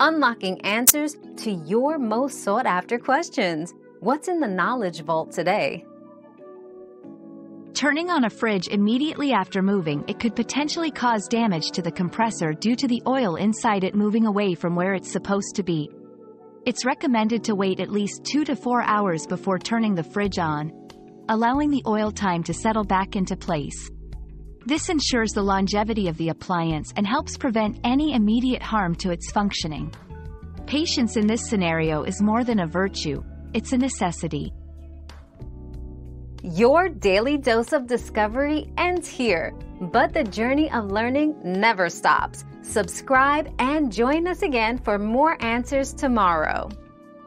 unlocking answers to your most sought after questions. What's in the Knowledge Vault today? Turning on a fridge immediately after moving it could potentially cause damage to the compressor due to the oil inside it moving away from where it's supposed to be. It's recommended to wait at least 2 to 4 hours before turning the fridge on, allowing the oil time to settle back into place. This ensures the longevity of the appliance and helps prevent any immediate harm to its functioning. Patience in this scenario is more than a virtue, it's a necessity. Your daily dose of discovery ends here, but the journey of learning never stops. Subscribe and join us again for more answers tomorrow.